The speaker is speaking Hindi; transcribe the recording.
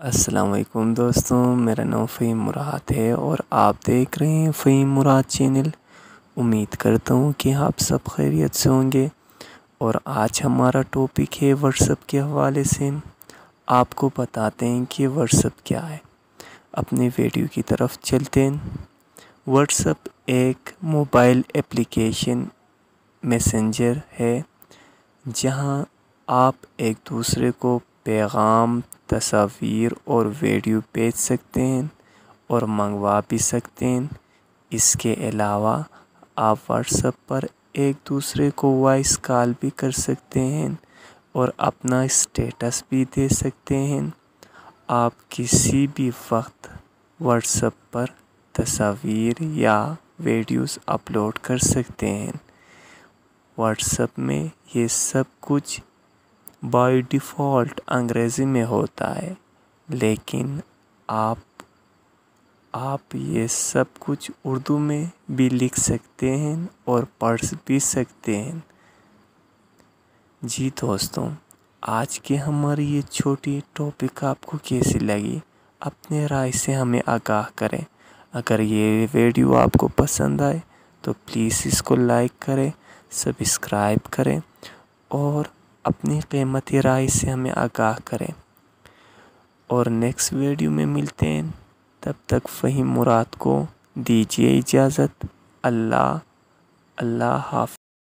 असलकुम दोस्तों, मेरा नाम फ़हीम मुराद है और आप देख रहे हैं फ़हीम मुराद चैनल। उम्मीद करता हूँ कि आप सब खैरियत से होंगे और आज हमारा टॉपिक है व्हाट्सअप के हवाले से। आपको बताते हैं कि व्हाट्सअप क्या है। अपने वीडियो की तरफ़ चलते हैं। व्हाट्सअप एक मोबाइल एप्लीकेशन मैसेंजर है, जहाँ आप एक दूसरे को पैगाम, तस्वीर और वीडियो भेज सकते हैं और मंगवा भी सकते हैं। इसके अलावा आप व्हाट्सएप पर एक दूसरे को वॉइस कॉल भी कर सकते हैं और अपना स्टेटस भी दे सकते हैं। आप किसी भी वक्त व्हाट्सएप पर तस्वीर या वीडियोस अपलोड कर सकते हैं। व्हाट्सएप में ये सब कुछ बाय डिफ़ॉल्ट अंग्रेज़ी में होता है। लेकिन आप आप ये सब कुछ उर्दू में भी लिख सकते हैं और पढ़ भी सकते हैं। जी दोस्तों, आज की हमारी ये छोटी टॉपिक आपको कैसी लगी? अपने राय से हमें आगाह करें। अगर ये वीडियो आपको पसंद आए तो प्लीज़ इसको लाइक करें सब्सक्राइब करें और अपनी कीमती राय से हमें आगाह करें। और नेक्स्ट वीडियो में मिलते हैं। तब तक फ़हीम मुराद को दीजिए इजाज़त। अल्लाह अल्लाह हाफ़